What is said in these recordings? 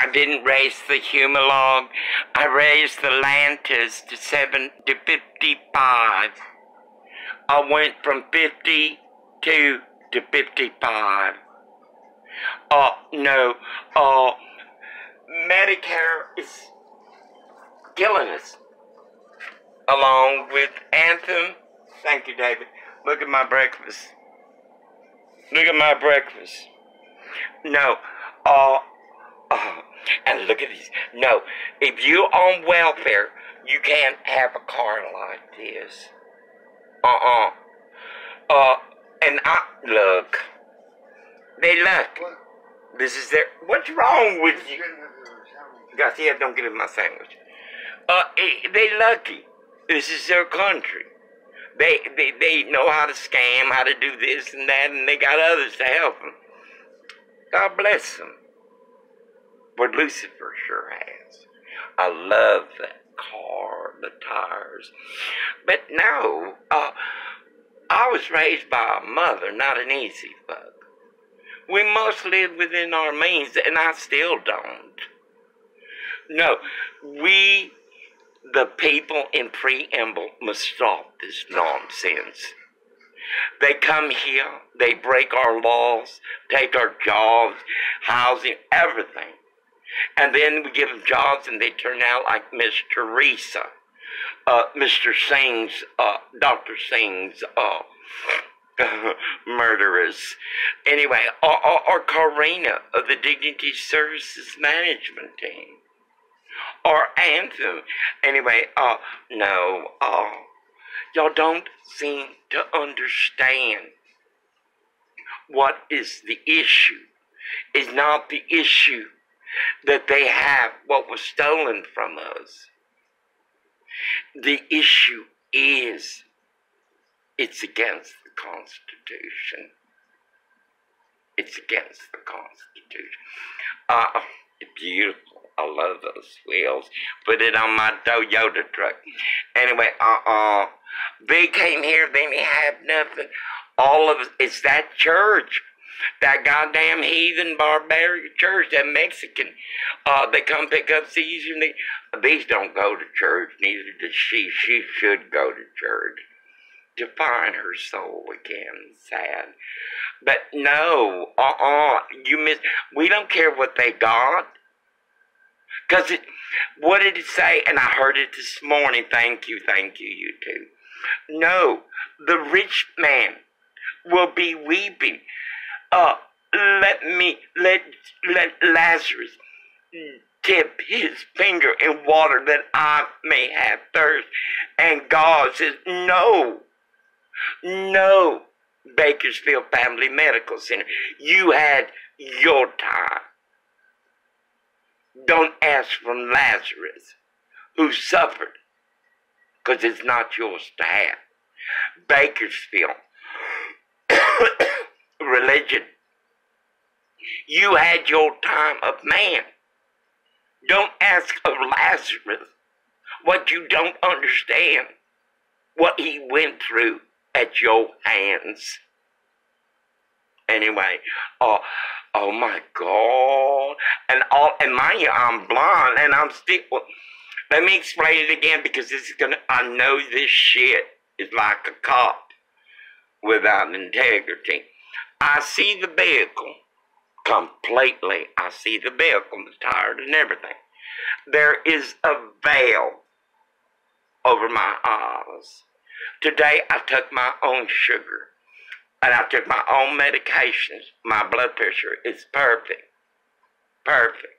I didn't raise the Humalog. I raised the Lantus to seven to fifty-five. I went from fifty-two to fifty-five. Oh no. Oh, Medicare is killing us. Along with Anthem. Thank you, David. Look at my breakfast. Look at my breakfast. No. Oh, oh. And look at these. No. If you on welfare, you can't have a car like this. Uh-uh. Uh, and I, look. They look. This is their, what's wrong with you? Garcia, don't give me my sandwich. Uh, eh, they lucky. This is their country. They, they, they know how to scam, how to do this and that, and they got others to help them. God bless them. But Lucifer sure has. I love that car, the tires. But no, uh, I was raised by a mother, not an easy fuck. We must live within our means, and I still don't. No, we the people in preamble must stop this nonsense. They come here, they break our laws, take our jobs, housing, everything. And then we give them jobs and they turn out like Miss Teresa, uh, Mr. Singh's, uh, Dr. Singh's, uh, murderers. Anyway, or, or, or Karina of the Dignity Services Management Team or anthem. Anyway, uh, no, uh, y'all don't seem to understand what is the issue. Is not the issue that they have what was stolen from us. The issue is it's against the Constitution. It's against the Constitution. Uh, beautiful. I love those wheels. Put it on my Toyota truck. Anyway, uh-uh. They came here, they didn't have nothing. All of it, it's that church. That goddamn heathen barbarian church, that Mexican. Uh, they come pick up and they, these don't go to church, neither does she. She should go to church to find her soul again. Sad. But no, uh-uh, you miss, we don't care what they got. Because it, what did it say? And I heard it this morning. Thank you, thank you, you too. No, the rich man will be weeping. Uh, let me, let, let Lazarus dip his finger in water that I may have thirst. And God says, no, no, Bakersfield Family Medical Center. You had your time. Don't ask from Lazarus, who suffered, because it's not yours to have. Bakersfield, religion. You had your time of man. Don't ask of Lazarus what you don't understand, what he went through at your hands. Anyway, uh, oh my God. And all, and mind you, I'm blonde and I'm still, let me explain it again because this is gonna, I know this shit is like a cop without integrity. I see the vehicle completely. I see the vehicle, the tires and everything. There is a veil over my eyes. Today I took my own sugar and I took my own medications. My blood pressure is perfect. Perfect.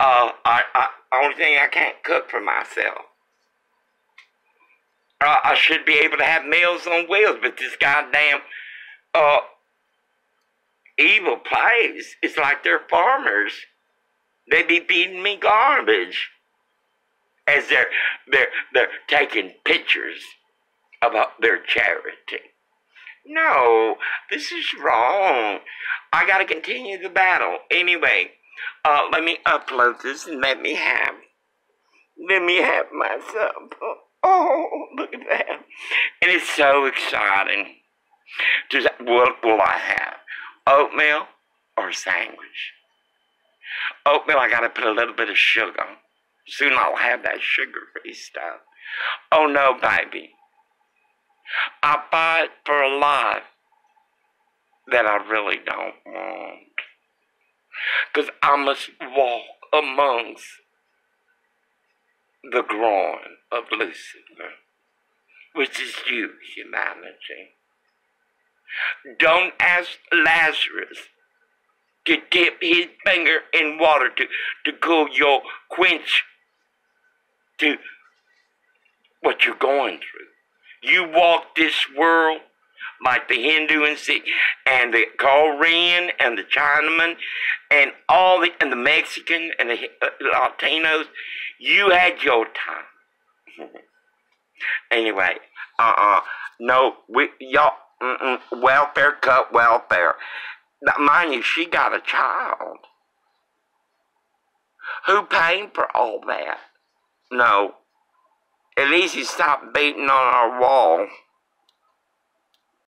Uh, I, I, only thing I can't cook for myself. Uh, I should be able to have meals on wheels, but this goddamn uh, evil place, it's like they're farmers. They be feeding me garbage as they're they're they're taking pictures about their charity. No, this is wrong. I gotta continue the battle. Anyway, uh, let me upload this and let me have, let me have myself. Oh, look at that. And it's so exciting. Does, what will I have? Oatmeal or sandwich? Oatmeal, I gotta put a little bit of sugar. Soon I'll have that sugar-free stuff. Oh no, baby. I buy it for a life that I really don't want. Because I must walk amongst the groin of Lucifer, which is you, humanity. Don't ask Lazarus to dip his finger in water to, to cool your quench to what you're going through. You walk this world like the Hindu and Sikh and the Korean and the Chinaman and all the and the Mexican and the uh, Latinos. You had your time. anyway, uh uh no, we y'all mm-mm, welfare cut welfare. Now, mind you, she got a child. Who paid for all that? No. At least he stopped beating on our wall.